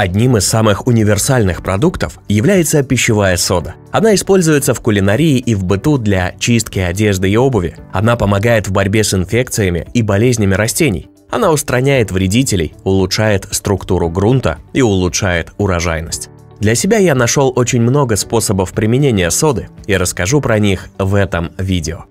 Одним из самых универсальных продуктов является пищевая сода. Она используется в кулинарии и в быту для чистки одежды и обуви. Она помогает в борьбе с инфекциями и болезнями растений. Она устраняет вредителей, улучшает структуру грунта и улучшает урожайность. Для себя я нашел очень много способов применения соды и расскажу про них в этом видео.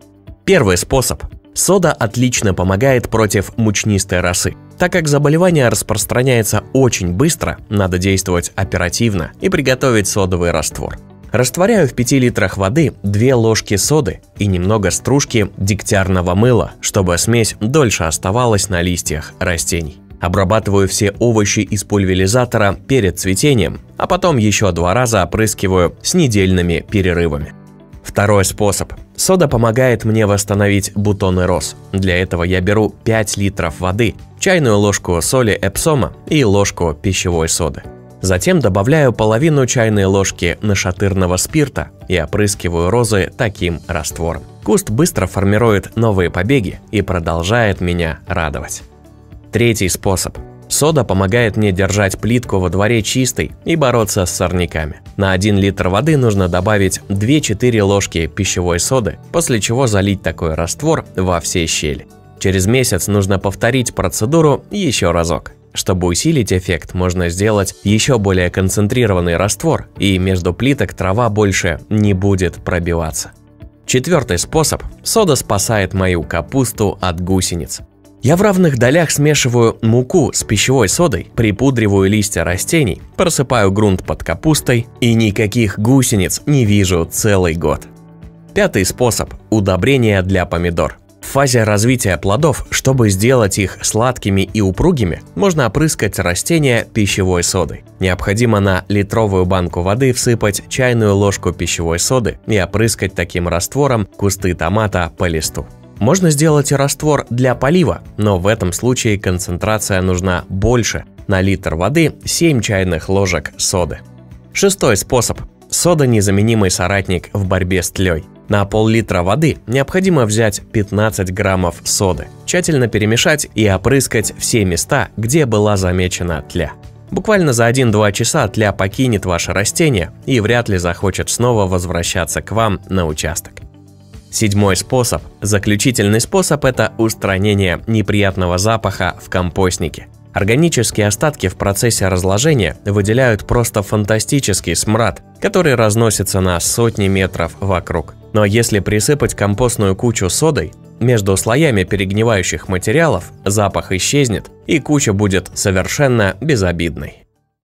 Первый способ. Сода отлично помогает против мучнистой росы. Так как заболевание распространяется очень быстро, надо действовать оперативно и приготовить содовый раствор. Растворяю в 5 литрах воды 2 ложки соды и немного стружки дегтярного мыла, чтобы смесь дольше оставалась на листьях растений. Обрабатываю все овощи из пульверизатора перед цветением, а потом еще два раза опрыскиваю с недельными перерывами. Второй способ. Сода помогает мне восстановить бутоны роз. Для этого я беру 5 литров воды, чайную ложку соли эпсома и ложку пищевой соды. Затем добавляю половину чайной ложки нашатырного спирта и опрыскиваю розы таким раствором. Куст быстро формирует новые побеги и продолжает меня радовать. Третий способ. Сода помогает мне держать плитку во дворе чистой и бороться с сорняками. На 1 литр воды нужно добавить 2-4 ложки пищевой соды, после чего залить такой раствор во все щели. Через месяц нужно повторить процедуру еще разок. Чтобы усилить эффект, можно сделать еще более концентрированный раствор, и между плиток трава больше не будет пробиваться. Четвертый способ. Сода спасает мою капусту от гусениц. Я в равных долях смешиваю муку с пищевой содой, припудриваю листья растений, просыпаю грунт под капустой и никаких гусениц не вижу целый год. Пятый способ – удобрение для помидор. В фазе развития плодов, чтобы сделать их сладкими и упругими, можно опрыскать растения пищевой содой. Необходимо на литровую банку воды всыпать чайную ложку пищевой соды и опрыскать таким раствором кусты томата по листу. Можно сделать и раствор для полива, но в этом случае концентрация нужна больше. На литр воды 7 чайных ложек соды. Шестой способ. Сода – незаменимый соратник в борьбе с тлей. На пол-литра воды необходимо взять 15 граммов соды, тщательно перемешать и опрыскать все места, где была замечена тля. Буквально за 1-2 часа тля покинет ваше растение и вряд ли захочет снова возвращаться к вам на участок. Седьмой способ, заключительный способ – это устранение неприятного запаха в компостнике. Органические остатки в процессе разложения выделяют просто фантастический смрад, который разносится на сотни метров вокруг. Но если присыпать компостную кучу содой, между слоями перегнивающих материалов запах исчезнет и куча будет совершенно безобидной.